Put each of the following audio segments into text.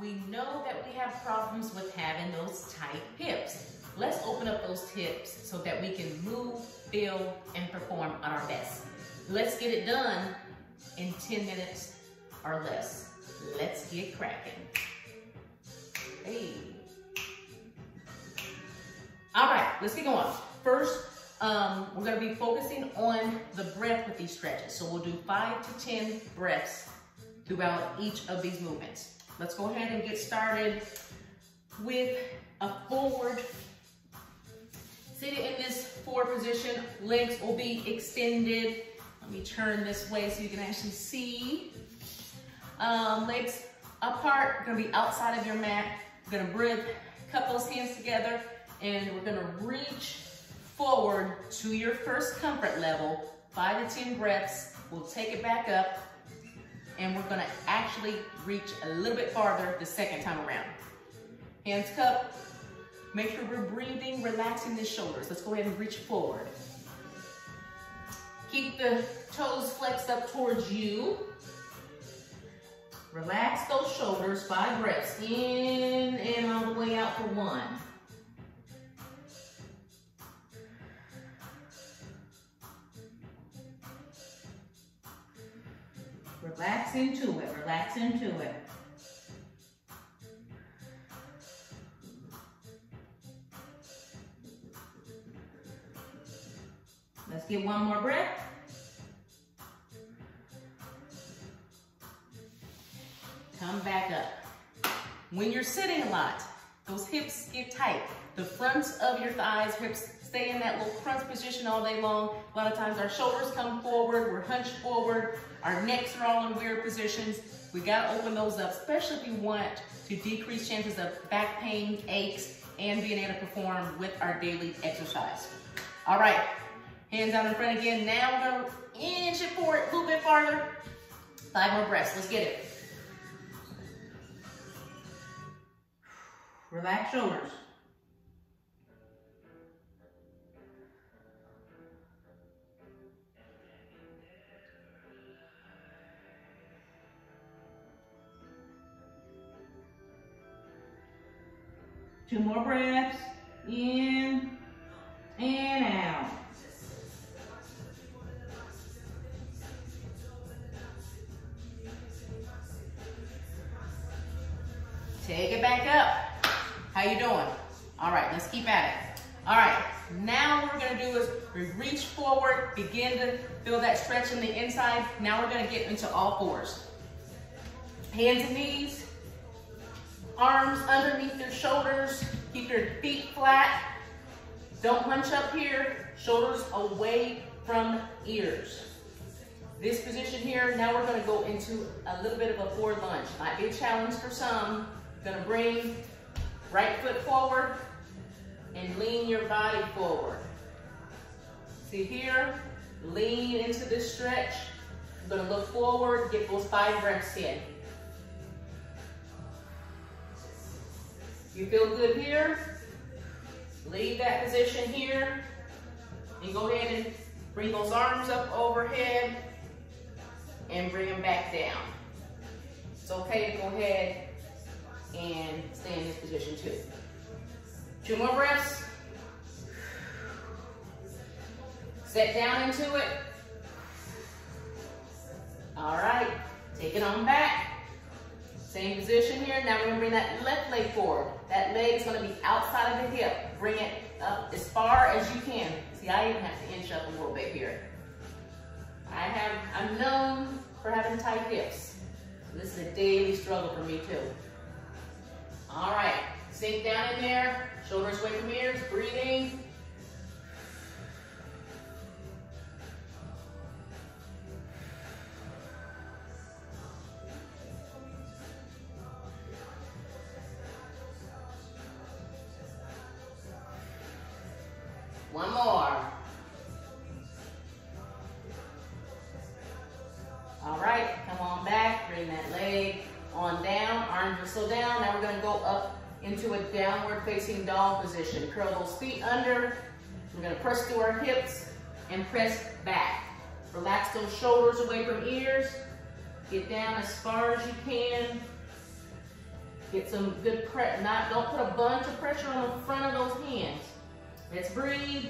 we know that we have problems with having those tight hips. Let's open up those hips so that we can move, feel, and perform at our best. Let's get it done in 10 minutes or less. Let's get cracking. Hey. All right, let's get going. First, um, we're gonna be focusing on the breath with these stretches. So we'll do five to 10 breaths throughout each of these movements. Let's go ahead and get started with a forward. Seated in this forward position, legs will be extended. Let me turn this way so you can actually see. Um, legs apart, gonna be outside of your mat. You're gonna breathe, cup those hands together, and we're gonna reach forward to your first comfort level, five to 10 breaths. We'll take it back up and we're gonna actually reach a little bit farther the second time around. Hands cupped, make sure we're breathing, relaxing the shoulders. Let's go ahead and reach forward. Keep the toes flexed up towards you. Relax those shoulders, five breaths, in and all the way out for one. Relax into it, relax into it. Let's get one more breath. Come back up. When you're sitting a lot, those hips get tight. The fronts of your thighs, hips stay in that little crunch position all day long. A lot of times our shoulders come forward, we're hunched forward, our necks are all in weird positions. We gotta open those up, especially if you want to decrease chances of back pain, aches, and being able to perform with our daily exercise. All right, hands out in front again. Now we're gonna inch it forward a little bit farther. Five more breaths, let's get it. Relax shoulders. Two more breaths. In and out. Take it back up. How you doing? All right, let's keep at it. All right, now what we're gonna do is we reach forward, begin to feel that stretch in the inside. Now we're gonna get into all fours. Hands and knees, Arms underneath your shoulders. Keep your feet flat. Don't hunch up here. Shoulders away from ears. This position here, now we're gonna go into a little bit of a forward lunge. Might be a challenge for some. Gonna bring right foot forward and lean your body forward. See here, lean into this stretch. Gonna look forward, get those five breaths in. You feel good here? Leave that position here. And go ahead and bring those arms up overhead and bring them back down. It's okay to go ahead and stay in this position too. Two more breaths. Set down into it. All right, take it on back. Same position here. Now we're gonna bring that left leg forward. That leg is gonna be outside of the hip. Bring it up as far as you can. See, I even have to inch up a little bit here. I have, I'm known for having tight hips. So this is a daily struggle for me too. All right, sink down in there. Shoulders away from ears, breathing. One more. All right, come on back, bring that leg on down, arms are still down. Now we're gonna go up into a downward facing dog position. Curl those feet under. We're gonna press through our hips and press back. Relax those shoulders away from ears. Get down as far as you can. Get some good press, not, don't put a bunch of pressure on the front of those hands. Let's breathe.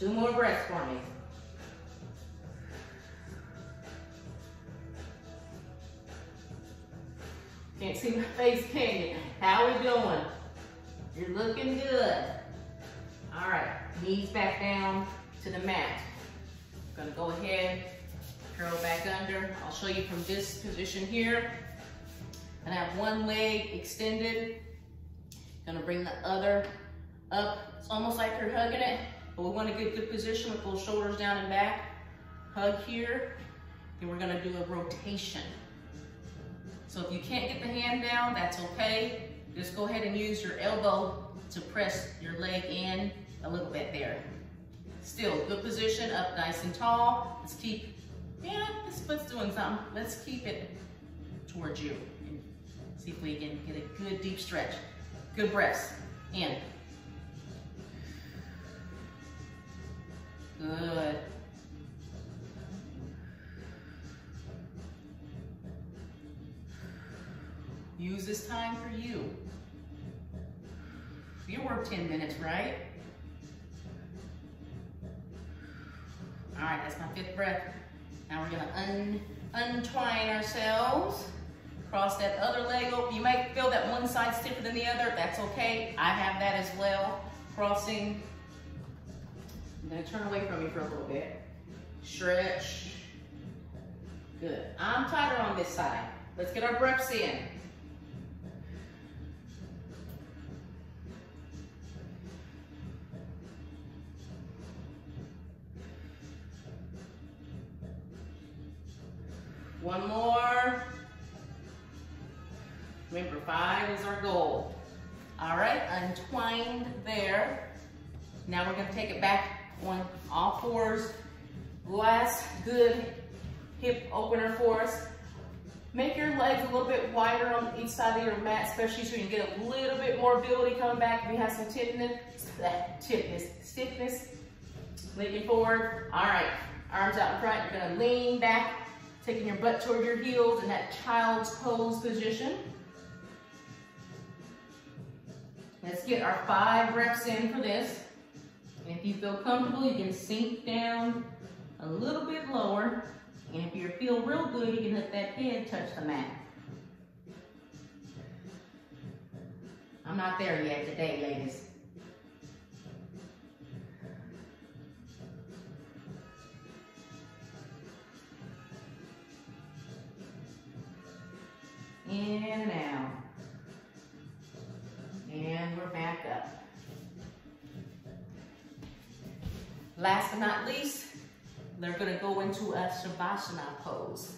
Two more breaths for me. Can't see my face, can you? How we doing? You're looking good. All right, knees back down to the mat. Gonna go ahead, curl back under. I'll show you from this position here. And I have one leg extended. Gonna bring the other up. It's almost like you're hugging it, but we wanna get good position with those shoulders down and back. Hug here, and we're gonna do a rotation. So if you can't get the hand down, that's okay. Just go ahead and use your elbow to press your leg in a little bit there. Still, good position, up nice and tall. Let's keep, yeah, this foot's doing something. Let's keep it towards you. And see if we can get a good deep stretch. Good breaths, in. Good. Use this time for you. You work 10 minutes, right? All right, that's my fifth breath. Now we're gonna un untwine ourselves. Cross that other leg open. You might feel that one side stiffer than the other. That's okay. I have that as well. Crossing. I'm gonna turn away from you for a little bit. Stretch. Good. I'm tighter on this side. Let's get our breaths in. More. Remember, five is our goal. All right, untwined there. Now we're gonna take it back on all fours. Last good hip opener for us. Make your legs a little bit wider on each side of your mat, especially so you can get a little bit more ability coming back if you have some stiffness, stiffness, stiffness. Leaning forward. All right, arms out in front. You're gonna lean back Taking your butt toward your heels in that child's pose position. Let's get our five reps in for this. And if you feel comfortable, you can sink down a little bit lower. And if you feel real good, you can let that head touch the mat. I'm not there yet today, ladies. In and out. And we're back up. Last but not least, they're gonna go into a Shavasana pose.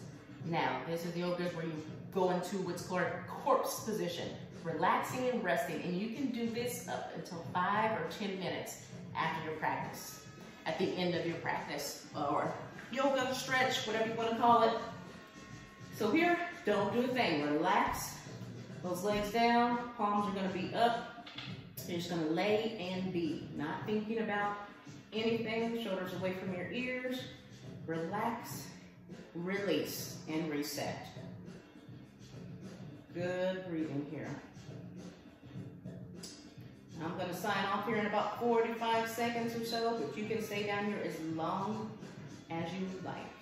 Now, this is the yoga where you go into what's called corpse position, relaxing and resting. And you can do this up until five or 10 minutes after your practice, at the end of your practice, or yoga, stretch, whatever you wanna call it. So here, don't do a thing, relax. Those legs down, palms are gonna be up. You're just gonna lay and be, not thinking about anything, shoulders away from your ears. Relax, release, and reset. Good breathing here. I'm gonna sign off here in about 45 seconds or so, but you can stay down here as long as you like.